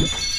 Yep.